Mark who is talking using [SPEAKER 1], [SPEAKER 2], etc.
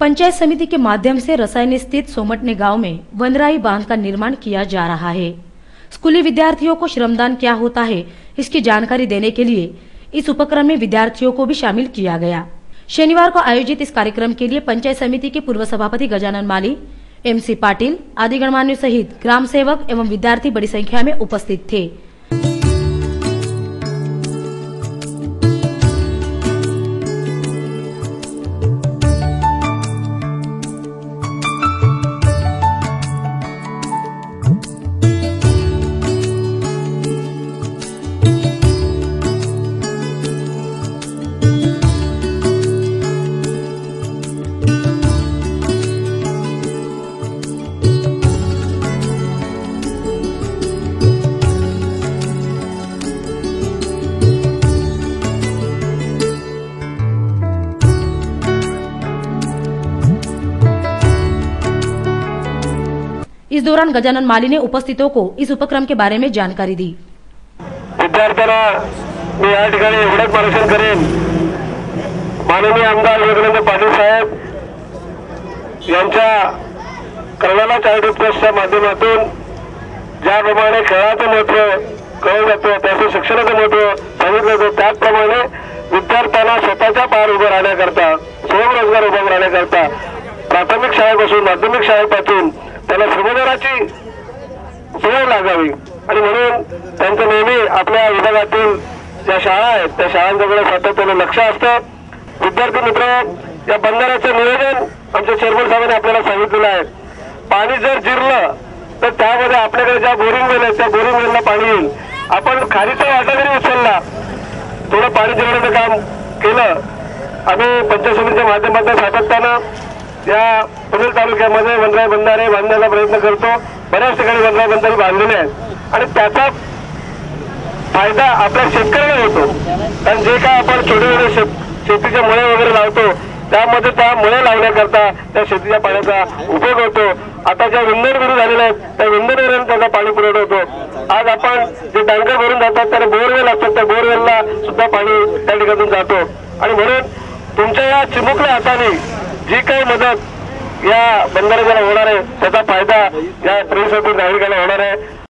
[SPEAKER 1] पंचायत समिति के माध्यम से रसायनी स्थित सोमटने गाँव में वनराई बाँध का निर्माण किया जा रहा है। स्कूली विद्यार्थियों को श्रमदान क्या होता है, इसकी जानकारी देने के लिए इस उपक्रम में विद्यार्थियों को भी शामिल किया गया। शनिवार को आयोजित इस कार्यक्रम के लिए पंचायत समिति के पूर्व सभापति गजानन माली एमसी पाटिल आदि गणमान्य सहित ग्राम सेवक एवं विद्यार्थी बड़ी संख्या में उपस्थित थे। इस दौरान गजानन माली ने उपस्थितों को इस उपक्रम के बारे में जानकारी दी।
[SPEAKER 2] विद्यार्थ्यांना मी या ठिकाणी एवढंच मार्गदर्शन करेन. माननीय आमदार पाटील साहेब यांच्या ट्रस्टच्या माध्यमातून ज्याप्रमाणे खेळाचं महत्त्व कळलं जातं त्याचं शिक्षणाचं महत्त्व सांगितलं जातं त्याचप्रमाणे विद्यार्थ्यांना स्वतःच्या पार उभं राहण्याकरता स्वयंरोजगार उभा राहण्याकरता प्राथमिक शाळेपासून माध्यमिक शाळेपासून त्याला श्रमदानाची सवय लागावी. आणि म्हणून त्यांचं नेहमी आपल्या विभागातील ज्या शाळा आहेत त्या शाळांच्याकडे सातत्याने लक्ष असतं. विद्यार्थी मित्र या बंधाऱ्याचं नियोजन आमच्या चेअरमन साहेबांनी आपल्याला सांगितलेलं आहे. पाणी जर जिरलं तर त्यामध्ये आपल्याकडे ज्या बोरिंग वेल आहेत त्या बोरिंग वेलला पाणी येईल. आपण खारीचा वाटा जरी उचलला थोडं पाणी जिरण्याचं काम केलं आम्ही पंचायत समितीच्या माध्यमातून सातत्यानं या पुणे तालुक्यामध्ये वनराई बंधारे बांधण्याचा प्रयत्न करतो. बऱ्याच ठिकाणी वनराई बंधारे बांधलेले आहेत. आणि त्याचा फायदा आपल्या शेतकऱ्याला होतो. कारण जे काय आपण छोटे छोटे शेत शेतीच्या मुळे वगैरे लावतो त्यामध्ये त्या मुळे लावण्याकरता त्या शेतीच्या पाण्याचा उपयोग होतो. आता ज्या विंधन झालेल्या आहेत त्या विंधनवरून त्याचा पाणी पुरवठा होतो. आज आपण जे टँकर भरून जातात त्याला बोरवेल असतात त्या बोरवेलला सुद्धा पाणी त्या ठिकाणून जातो. आणि म्हणून तुमच्या या चिमुकल्या हाताने जी काही मदत या बंदरगाला होणार आहे त्याचा फायदा या परिसरातील नागरिकांना होणार आहे.